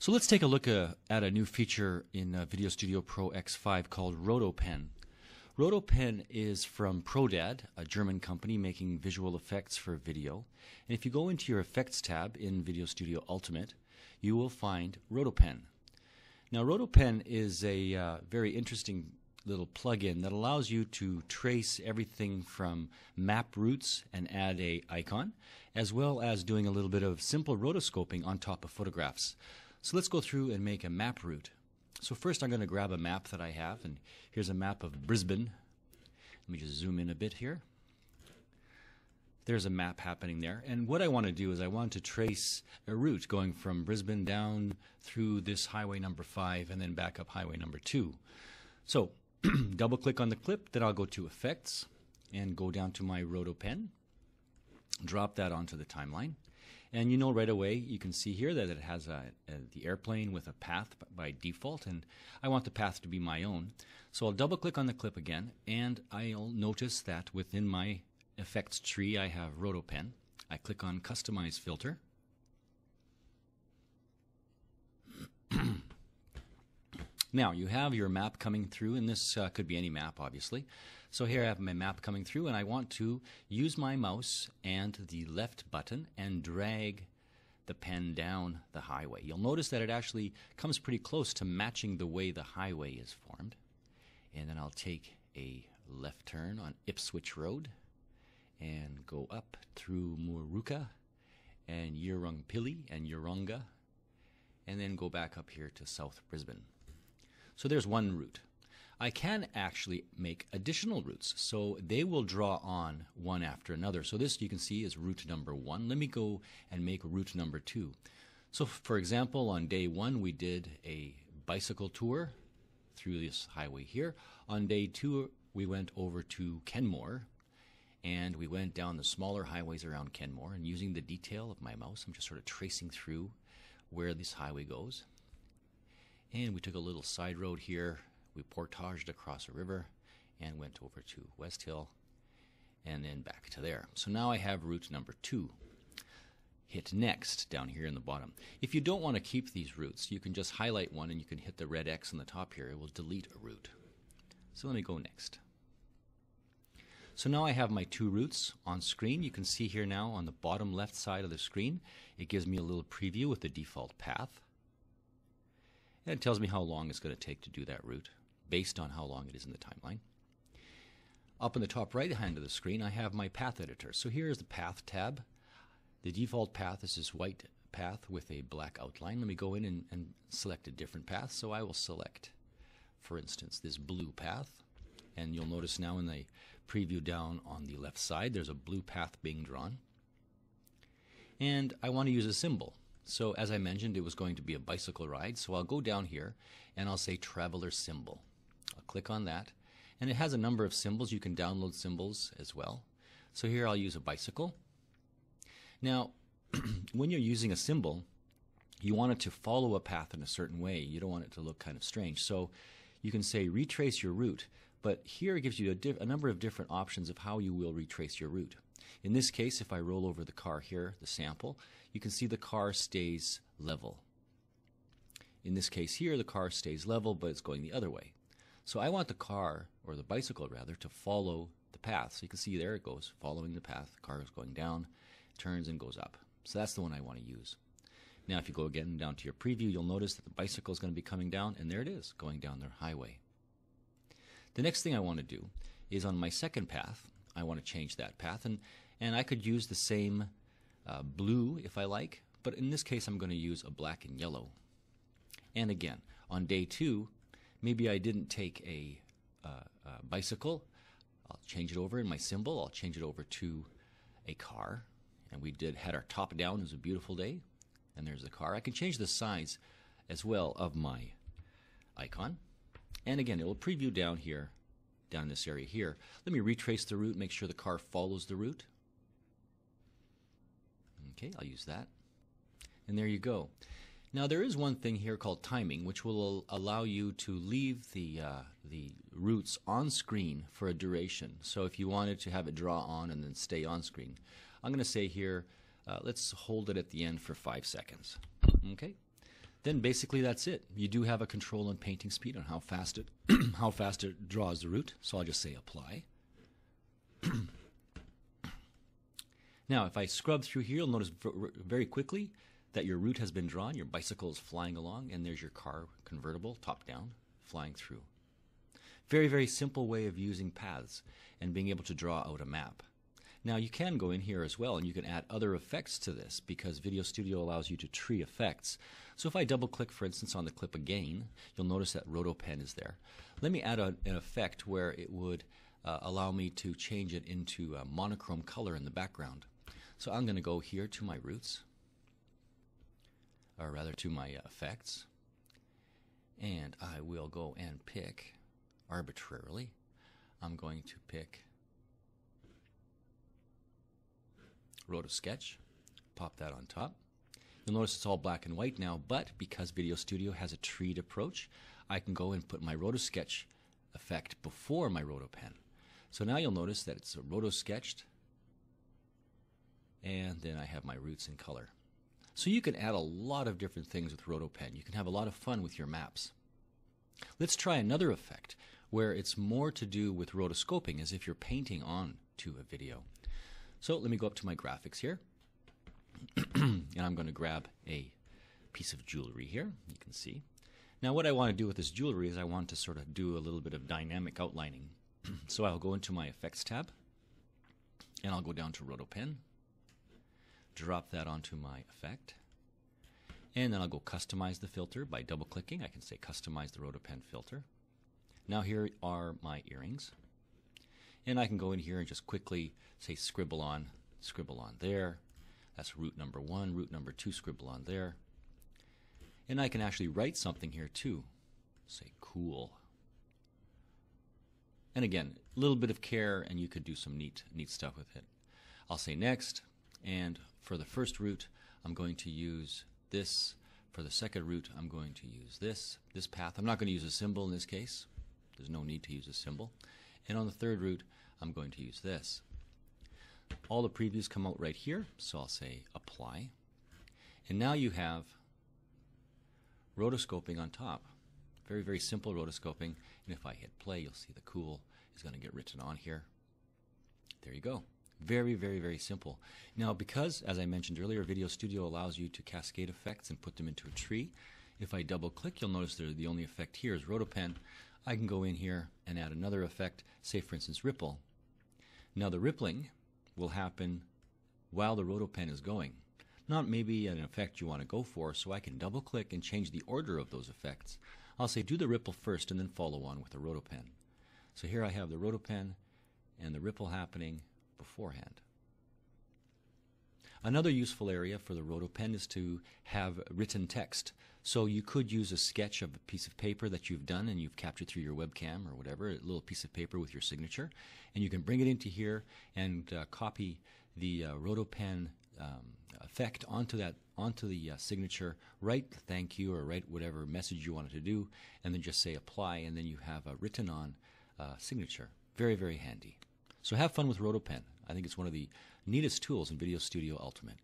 So let's take a look uh, at a new feature in uh, VideoStudio Pro X5 called RotoPen. RotoPen is from proDAD, a German company making visual effects for video. And if you go into your Effects tab in VideoStudio Ultimate, you will find RotoPen. Now, RotoPen is a uh, very interesting little plugin that allows you to trace everything from map routes and add a icon, as well as doing a little bit of simple rotoscoping on top of photographs. So let's go through and make a map route. So first I'm going to grab a map that I have, and here's a map of Brisbane. Let me just zoom in a bit here. There's a map happening there. And what I want to do is I want to trace a route going from Brisbane down through this highway number 5 and then back up highway number 2. So double click on the clip, then I'll go to Effects and go down to my RotoPen, drop that onto the timeline. And you know right away, you can see here that it has a, a, the airplane with a path by default, and I want the path to be my own. So I'll double click on the clip again, and I'll notice that within my effects tree I have RotoPen. I click on Customize Filter. Now you have your map coming through, and this uh, could be any map, obviously. So here I have my map coming through and I want to use my mouse and the left button and drag the pen down the highway. You'll notice that it actually comes pretty close to matching the way the highway is formed. And then I'll take a left turn on Ipswich Road and go up through Moorooka and Yeerongpilly and Yeronga and then go back up here to South Brisbane. So there's one route. I can actually make additional routes. So they will draw on one after another. So this you can see is route number one. Let me go and make route number two. So for example, on day one, we did a bicycle tour through this highway here. On day two, we went over to Kenmore and we went down the smaller highways around Kenmore and using the detail of my mouse, I'm just sort of tracing through where this highway goes. And we took a little side road here we portaged across a river and went over to West Hill and then back to there. So now I have route number two. Hit next down here in the bottom. If you don't want to keep these routes, you can just highlight one and you can hit the red X on the top here. It will delete a route. So let me go next. So now I have my two routes on screen. You can see here now on the bottom left side of the screen, it gives me a little preview with the default path. And it tells me how long it's going to take to do that route based on how long it is in the timeline. Up in the top right hand of the screen, I have my path editor. So here is the path tab. The default path is this white path with a black outline. Let me go in and, and select a different path. So I will select, for instance, this blue path. And you'll notice now in the preview down on the left side, there's a blue path being drawn. And I want to use a symbol. So as I mentioned, it was going to be a bicycle ride. So I'll go down here and I'll say traveler symbol. I'll click on that. And it has a number of symbols. You can download symbols as well. So here I'll use a bicycle. Now, when you're using a symbol, you want it to follow a path in a certain way. You don't want it to look kind of strange. So you can say retrace your route, but here it gives you a, a, number of different options of how you will retrace your route. In this case, if I roll over the car here, the sample, you can see the car stays level. In this case here, the car stays level, but it's going the other way. So I want the car, or the bicycle rather, to follow the path. So you can see there it goes, following the path. The car is going down, turns and goes up. So that's the one I want to use. Now if you go again down to your preview, you'll notice that the bicycle is going to be coming down, and there it is, going down their highway. The next thing I want to do is on my second path, I want to change that path, and, and I could use the same uh, blue if I like, but in this case I'm going to use a black and yellow. And again, on day two, maybe I didn't take a, uh, a bicycle. I'll change it over in my symbol. I'll change it over to a car. And we did had our top down. It was a beautiful day. And there's the car. I can change the size as well of my icon. And again, it will preview down here, down in this area here. Let me retrace the route, make sure the car follows the route. Okay, I'll use that. And there you go. Now there is one thing here called timing, which will allow you to leave the uh, the routes on screen for a duration. So if you wanted to have it draw on and then stay on screen, I'm going to say here, uh, let's hold it at the end for five seconds. Okay. then basically that's it. You do have a control on painting speed on how fast it how fast it draws the route. So I'll just say apply. now, if I scrub through here, you'll notice very quickly that your route has been drawn, your bicycle is flying along, and there's your car convertible, top down, flying through. Very, very simple way of using paths and being able to draw out a map. Now you can go in here as well and you can add other effects to this because VideoStudio allows you to tree effects. So if I double click for instance on the clip again, you'll notice that RotoPen is there. Let me add a, an effect where it would uh, allow me to change it into a monochrome color in the background. So I'm going to go here to my routes or rather to my effects. And I will go and pick arbitrarily. I'm going to pick Roto Sketch, pop that on top. You'll notice it's all black and white now, but because VideoStudio has a treed approach, I can go and put my Roto Sketch effect before my RotoPen. So now you'll notice that it's Roto Sketched, and then I have my routes in color. So you can add a lot of different things with RotoPen. You can have a lot of fun with your maps. Let's try another effect where it's more to do with rotoscoping as if you're painting on to a video. So let me go up to my graphics here. and I'm going to grab a piece of jewelry here. You can see. Now what I want to do with this jewelry is I want to sort of do a little bit of dynamic outlining. so I'll go into my effects tab and I'll go down to RotoPen drop that onto my effect. And then I'll go customize the filter by double clicking. I can say customize the RotoPen filter. Now here are my earrings. And I can go in here and just quickly say scribble on, scribble on there. That's route number one, route number two, scribble on there. And I can actually write something here too. Say cool. And again, a little bit of care and you could do some neat, neat stuff with it. I'll say next, and for the first route, I'm going to use this. For the second route, I'm going to use this, this path. I'm not going to use a symbol in this case. There's no need to use a symbol. And on the third route, I'm going to use this. All the previews come out right here, so I'll say apply. And now you have rotoscoping on top. Very, very simple rotoscoping. And if I hit play, you'll see the cool is going to get written on here. There you go. Very, very, very simple. Now, because, as I mentioned earlier, VideoStudio allows you to cascade effects and put them into a tree, if I double click, you'll notice the only effect here is RotoPen. I can go in here and add another effect, say for instance ripple. Now the rippling will happen while the RotoPen is going. Not maybe an effect you want to go for, so I can double click and change the order of those effects. I'll say do the ripple first and then follow on with the RotoPen. So here I have the RotoPen and the ripple happening beforehand. Another useful area for the RotoPen is to have written text. So you could use a sketch of a piece of paper that you've done and you've captured through your webcam or whatever, a little piece of paper with your signature, and you can bring it into here and uh, copy the uh, RotoPen um, effect onto that onto the uh, signature. Write thank you or write whatever message you wanted to do, and then just say apply, and then you have a written on uh, signature. Very very handy. So have fun with RotoPen. I think it's one of the neatest tools in VideoStudio Ultimate.